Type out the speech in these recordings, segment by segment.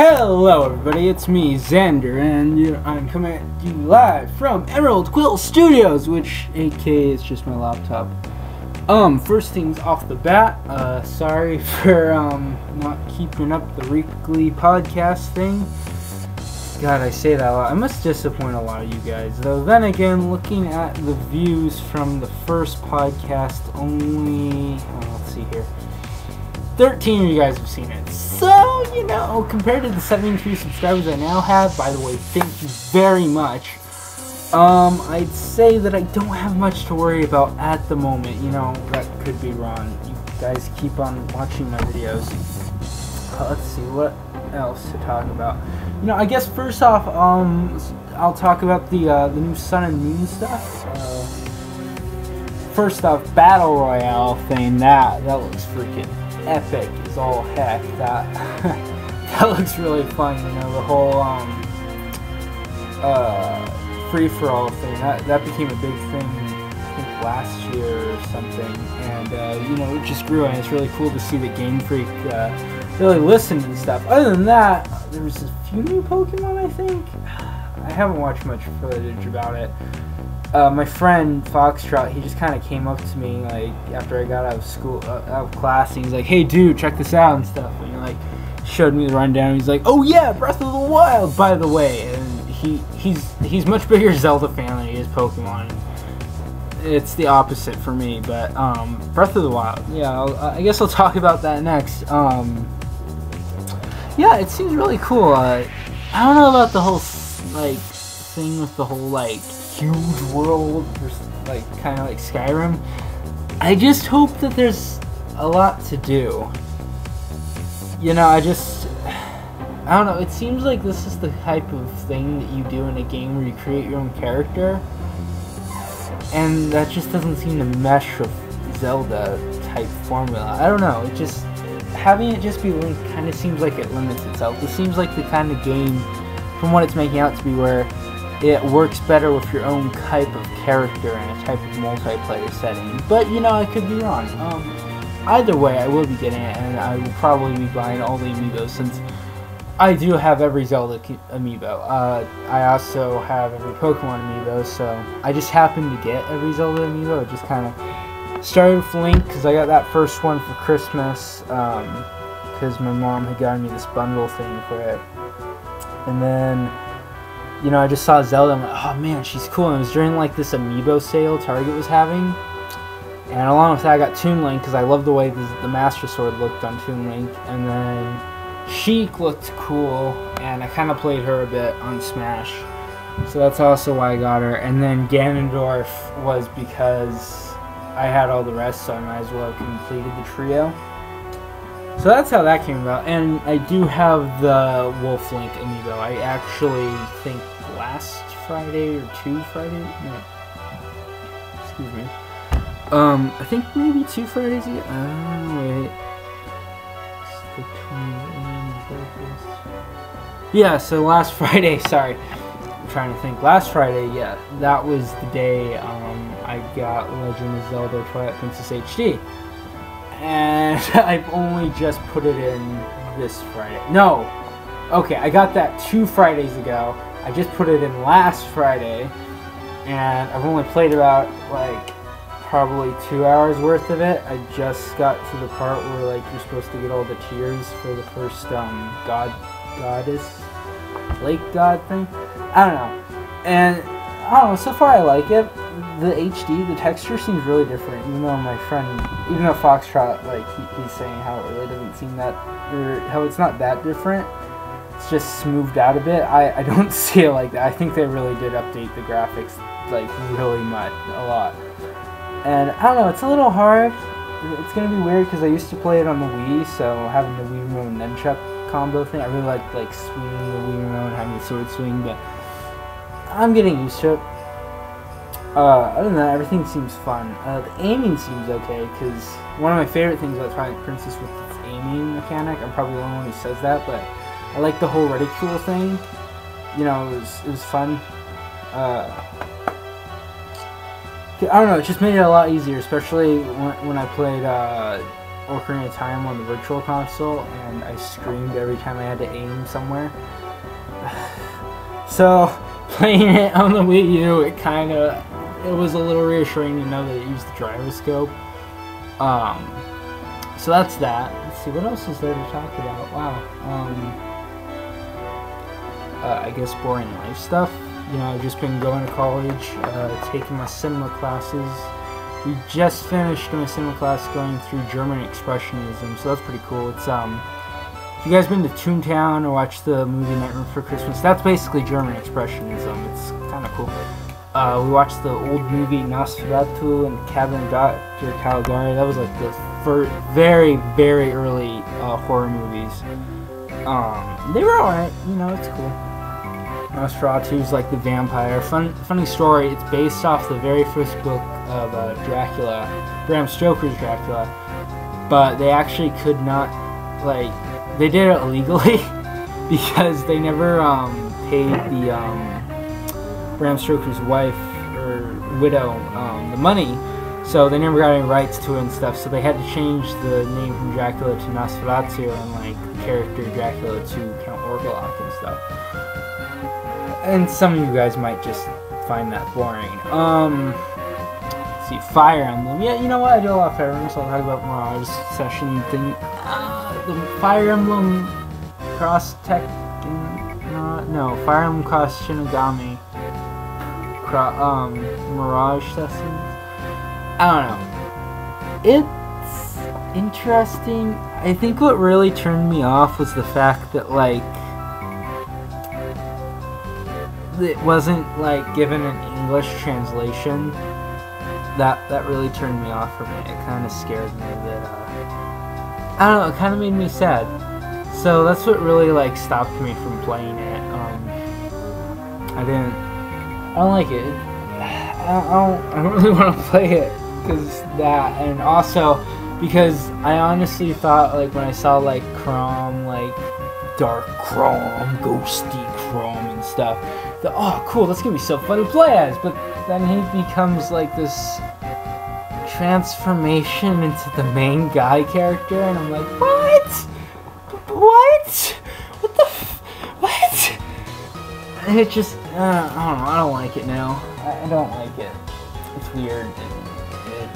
Hello everybody, it's me, Xander, and I'm coming at you live from Emerald Quill Studios, which AK is just my laptop. Um, first things off the bat, uh, sorry for, um, not keeping up the weekly podcast thing. God, I say that a lot. I must disappoint a lot of you guys, though. Then again, looking at the views from the first podcast, only, oh, let's see here. 13 of you guys have seen it. So, you know, compared to the 73 subscribers I now have, by the way, thank you very much. Um, I'd say that I don't have much to worry about at the moment. You know, that could be wrong. You guys keep on watching my videos. Uh, let's see, what else to talk about? You know, I guess first off, um, I'll talk about the, uh, the new Sun and Moon stuff. Uh, first off, Battle Royale thing, that, that looks freaking epic is all heck. That that looks really fun. You know, the whole um, uh, free for all thing that that became a big thing. I think last year or something, and uh, you know, it just grew, and it's really cool to see that Game Freak uh, really listened and stuff. Other than that, there was a few new Pokemon. I think I haven't watched much footage about it uh, my friend Foxtrot, he just kind of came up to me like after I got out of school, uh, out of class, and he's like, "Hey, dude, check this out and stuff." And he like showed me the rundown. He's like, "Oh yeah, Breath of the Wild, by the way." And he he's he's much bigger Zelda fan than he is Pokemon. It's the opposite for me, but um, Breath of the Wild. Yeah, I'll, I guess I'll talk about that next. Um, yeah, it seems really cool. Uh, I don't know about the whole like thing with the whole like huge world, like kind of like Skyrim. I just hope that there's a lot to do. You know, I just I don't know. It seems like this is the type of thing that you do in a game where you create your own character, and that just doesn't seem to mesh with Zelda type formula. I don't know. It just having it just be Link kind of seems like it limits itself. It seems like the kind of game, from what it's making out to be, where it works better with your own type of character in a type of multiplayer setting. But, you know, I could be wrong. Um, either way, I will be getting it, and I will probably be buying all the amiibos since I do have every Zelda amiibo. Uh, I also have every Pokemon amiibo, so I just happened to get every Zelda amiibo. It just kind of started with Link, because I got that first one for Christmas, because um, my mom had gotten me this bundle thing for it. And then you know, I just saw Zelda. I'm like, oh man, she's cool. And it was during like this amiibo sale Target was having. And along with that, I got Toon Link because I love the way the, the Master Sword looked on Toon Link. And then Sheik looked cool, and I kind of played her a bit on Smash. So that's also why I got her. And then Ganondorf was because I had all the rest, so I might as well have completed the trio. So that's how that came about. And I do have the Wolf Link amiibo. I actually think last Friday or two Friday. No. Excuse me. Um, I think maybe two Fridays ago. Oh, wait. It's the 20th. Yeah, so last Friday, sorry. I'm trying to think. Last Friday, yeah, that was the day um, I got Legend of Zelda Twilight Princess HD and I've only just put it in this Friday. No, okay, I got that two Fridays ago. I just put it in last Friday, and I've only played about like probably two hours worth of it. I just got to the part where like you're supposed to get all the tears for the first um god goddess lake god thing. I don't know, and I don't know. So far, I like it the HD, the texture seems really different. Even though my friend, even though Foxtrot, like he, he's saying how it really doesn't seem that, or how it's not that different. It's just smoothed out a bit. I, I don't see it like that. I think they really did update the graphics like really much, a lot. And I don't know, it's a little hard. It's gonna be weird because I used to play it on the Wii, so having the Wii remote and nunchuck combo thing, I really like like swinging the Wii remote and having the sword swing, but I'm getting used to it. Uh, other than that, everything seems fun. Uh, the aiming seems okay, because one of my favorite things about Twilight Princess with its aiming mechanic, I'm probably the only one who says that, but I like the whole reticule thing. You know, it was, it was fun. Uh, I don't know, it just made it a lot easier, especially when, when I played uh, Ocarina of Time on the Virtual Console, and I screamed every time I had to aim somewhere. so playing it on the Wii U, it kind of it was a little reassuring to know that it used the gyroscope. Um, so that's that. Let's see what else is there to talk about. Wow. Um, uh, I guess boring life stuff. You know, I've just been going to college, uh, taking my cinema classes. We just finished my cinema class going through German Expressionism, so that's pretty cool. It's um, if you guys been to Toontown or watched the movie Nightmare Before Christmas, that's basically German Expressionism. It's kind of cool. Uh, we watched the old movie Nosferatu and Cabinet Dr. Caligari. That was like the first, very, very early uh, horror movies. Um, they were alright, you know, it's cool. Nosferatu's like the vampire. Fun, funny story. It's based off the very first book of uh, Dracula, Bram Stoker's Dracula, but they actually could not, like, they did it illegally because they never um, paid the um, Bram Stoker's wife or widow um, the money, so they never got any rights to it and stuff. So they had to change the name from Dracula to Nosferatu and like the character Dracula to Count Orlok and stuff and some of you guys might just find that boring. Um, see, Fire Emblem. Yeah, you know what? I do a lot of Fire Emblem, so I'll talk about Mirage Session thing. Uh, the Fire Emblem Cross Tech. Uh, no, Fire Emblem Cross Shinigami. Um, Mirage Sessions. I don't know. It's interesting. I think what really turned me off was the fact that, like, it wasn't like given an English translation, that that really turned me off from it. It kind of scared me that uh, I don't know. It kind of made me sad. So that's what really like stopped me from playing it. Um, I didn't. I don't like it. I don't. I don't really want to play it because that, and also because I honestly thought like when I saw like Chrom, like dark Chrom, ghosty Chrom and stuff the, oh cool, that's gonna be so fun to play as. But then he becomes like this transformation into the main guy character, and I'm like, what? What? What the? what? And it just, uh, I don't know. I don't like it now. I, I don't like it. It's weird. It, it,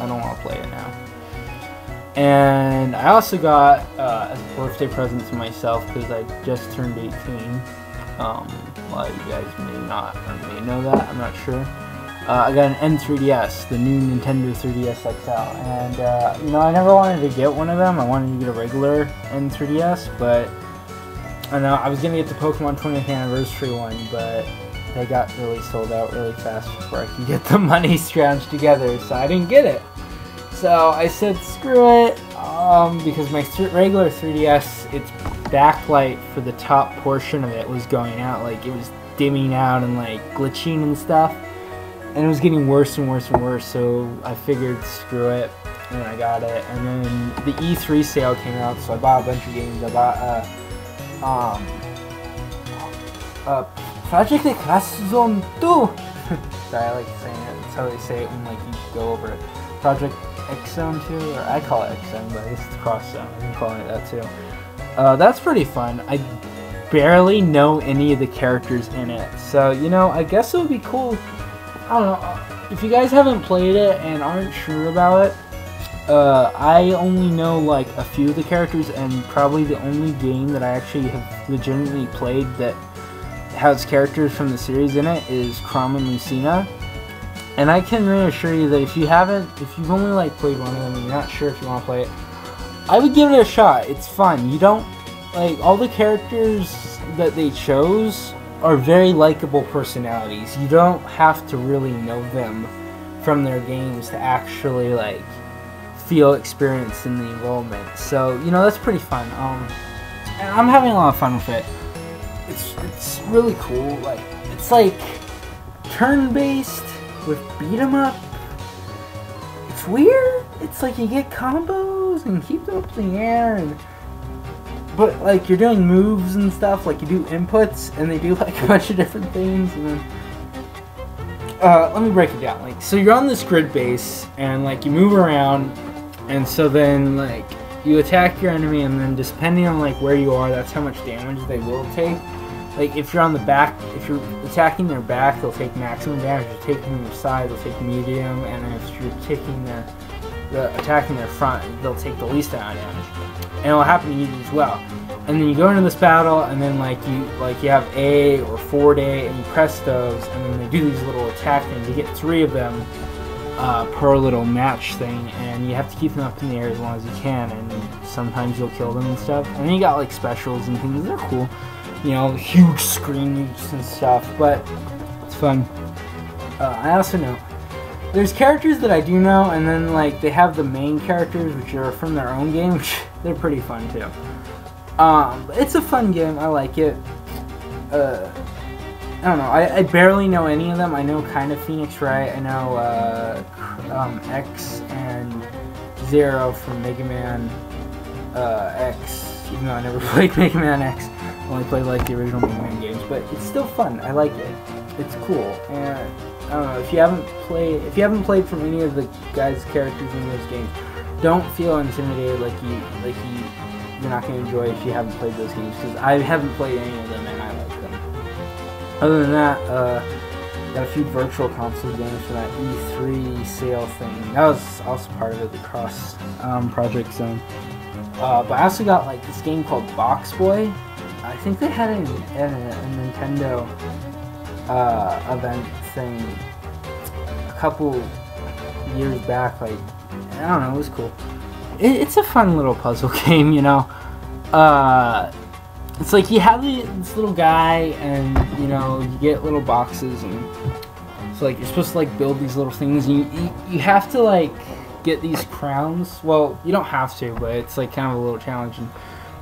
I don't want to play it now. And I also got uh, a birthday present to myself because I just turned 18. Um, a lot of you guys may not or may know that, I'm not sure. Uh, I got an N3DS, the new Nintendo 3DS XL, and uh, you know I never wanted to get one of them. I wanted to get a regular N3DS, but I know I was gonna get the Pokemon 20th anniversary one, but they got really sold out really fast before I could get the money scrounged together, so I didn't get it. So I said screw it, um, because my th regular 3DS, its backlight for the top portion of it was going out, like it was dimming out and like glitching and stuff. And it was getting worse and worse and worse, so I figured screw it, and I got it. And then the E3 sale came out, so I bought a bunch of games. I bought uh, um, uh, Project X Zone 2! Sorry, I like saying it. That's how they say it when like you go over it. Project X Zone 2, or I call it X Zone, but it's Cross Zone. I'm calling it that too. Uh, that's pretty fun. I barely know any of the characters in it, so you know, I guess it would be cool. I don't know if you guys haven't played it and aren't sure about it. Uh, I only know like a few of the characters, and probably the only game that I actually have legitimately played that has characters from the series in it is Chrom and Lucina. And I can reassure you that if you haven't, if you've only like played one of them and you're not sure if you want to play it, I would give it a shot. It's fun. You don't like all the characters that they chose are very likable personalities. You don't have to really know them from their games to actually like feel experienced in the involvement. So you know that's pretty fun. Um, I'm having a lot of fun with it. It's it's really cool. Like it's like turn based with beat 'em up. It's weird. It's like you get combos and keep them up in the air and but like you're doing moves and stuff, like you do inputs and they do like a bunch of different things and then uh, let me break it down. Like so you're on this grid base and like you move around and so then like you attack your enemy, and then depending on like where you are, that's how much damage they will take. Like if you're on the back, if you're attacking their back, they'll take maximum damage. If you're taking their side, they'll take medium, and if you're taking their the attacking their front, they'll take the least amount of damage. And it'll happen to you as well. And then you go into this battle, and then like you like you have A or forward A, and you press those, and then they do these little attack things. You get three of them uh, per little match thing, and you have to keep them up in the air as long as you can. And sometimes you'll kill them and stuff. And then you got like specials and things. They're cool, you know, huge screens and stuff. But it's fun. Uh, I also know there's characters that I do know, and then like they have the main characters, which are from their own game, which they're pretty fun too. Um, it's a fun game. I like it. Uh, I don't know. I, I barely know any of them. I know kind of Phoenix Wright. I know uh, um, X and Zero from Mega Man uh, X. Even though I never played Mega Man X, I only played like the original Mega Man games. But it's still fun. I like it. It's cool. And I don't know if you haven't played if you haven't played from any of the guys' characters in those games, don't feel intimidated like you like you you're not gonna enjoy if you haven't played those games because I haven't played any of them and I like them. Other than that, uh, got a few virtual console games for that E3 sale thing. That was also part of it, the cross um, project zone. Uh, but I also got like this game called BoxBoy. I think they had it in a, a Nintendo uh, event thing a couple years back. Like I don't know, it was cool. It, it's a fun little puzzle game, you know. Uh, it's like you have this little guy, and you know you get little boxes, and it's like you're supposed to like build these little things. And you, you you have to like get these crowns. Well, you don't have to, but it's like kind of a little challenge. And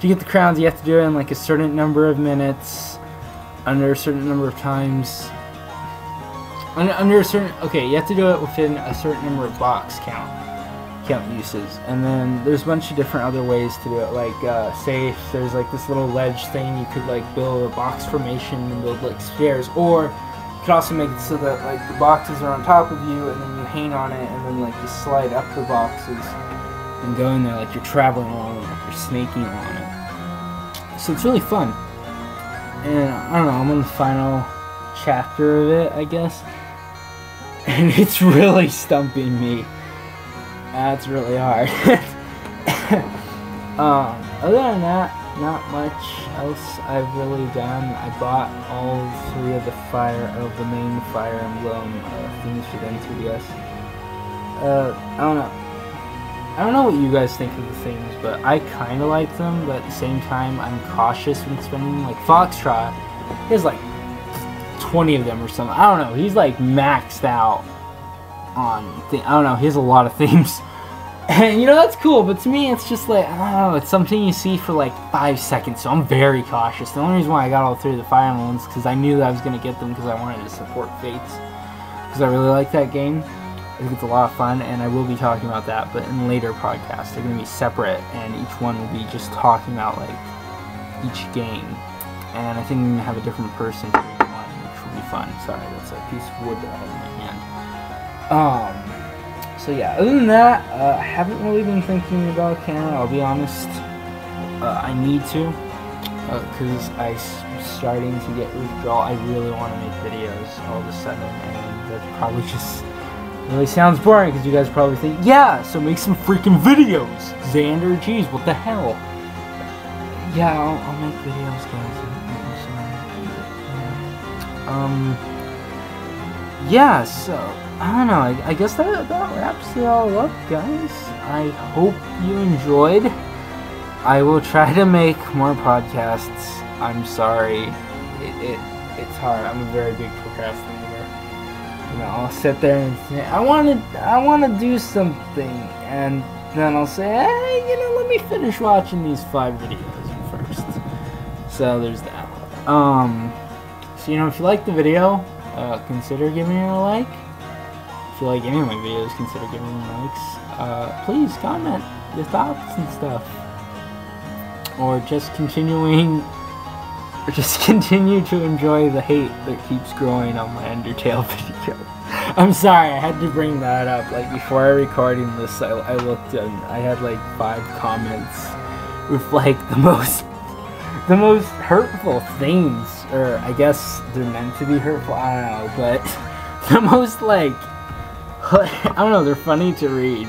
to get the crowns, you have to do it in like a certain number of minutes, under a certain number of times. Under, under a certain okay, you have to do it within a certain number of box count count uses. And then there's a bunch of different other ways to do it. Like uh, if there's like this little ledge thing, you could like build a box formation and build like stairs. Or you could also make it so that like the boxes are on top of you and then you hang on it and then like you slide up the boxes and go in there like you're traveling along like you're snaking along it. So it's really fun. And I don't know, I'm on the final chapter of it, I guess. And it's really stumping me. That's really hard. um, other than that, not much else I've really done. I bought all three of the fire of the main Fire Emblem uh, things for the N3DS. Uh, I don't know. I don't know what you guys think of the things, but I kind of like them. But at the same time, I'm cautious when spending like Foxtrot. He has like 20 of them or something. I don't know. He's like maxed out on. I don't know. He has a lot of themes. And you know that's cool, but to me it's just like I don't know, it's something you see for like five seconds, so I'm very cautious. The only reason why I got all three of the Fire Emblems because I knew that I was gonna get them because I wanted to support Fates because I really like that game. I think it's a lot of fun, and I will be talking about that, but in later podcasts they're gonna be separate, and each one will be just talking about like each game. And I think I'm gonna have a different person for each one, which will be fun. Sorry, that's a piece of wood that I hand. Um. So yeah, other than that, uh, I haven't really been thinking about camera, I'll be honest. Uh, I need to, because uh, I'm starting to get withdrawal. I really want to make videos all of a sudden, and that probably just really sounds boring, because you guys probably think, yeah, so make some freaking videos! Xander, jeez, what the hell? Yeah, I'll, I'll make videos, guys. Um, yeah, so... I don't know, I, I guess that about wraps it all up, guys. I hope you enjoyed. I will try to make more podcasts. I'm sorry. It, it it's hard. I'm a very big procrastinator. You know, I'll sit there and say, I want to, I want to do something, and then I'll say, hey, you know, let me finish watching these five videos first. So there's that. Um, so you know, if you like the video, uh, consider giving it a like if you like any of my videos, consider giving me likes. Uh, please comment your thoughts and stuff. Or just continuing, or just continue to enjoy the hate that keeps growing on my Undertale video. I'm sorry, I had to bring that up. Like before I recording this, I, I looked and I had like five comments with like the most the most hurtful things, or I guess they're meant to be hurtful. I don't know, but the most like I don't know, they're funny to read.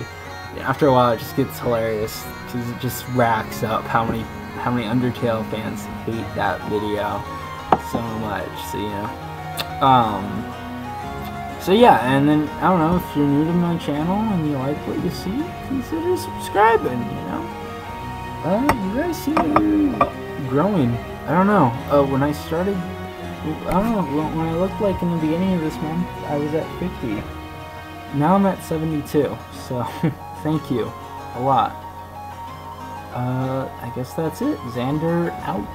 After a while, it just gets hilarious because it just racks up how many how many Undertale fans hate that video so much. So you um. So yeah, and then I don't know if you're new to my channel and you like what you see, consider subscribing. You know, uh, you guys seem to be growing. I don't know. Uh, when I started, I don't know. When I looked like in the beginning of this month, I was at 50. Now I'm at 72. So thank you a lot. Uh, I guess that's it. Xander out.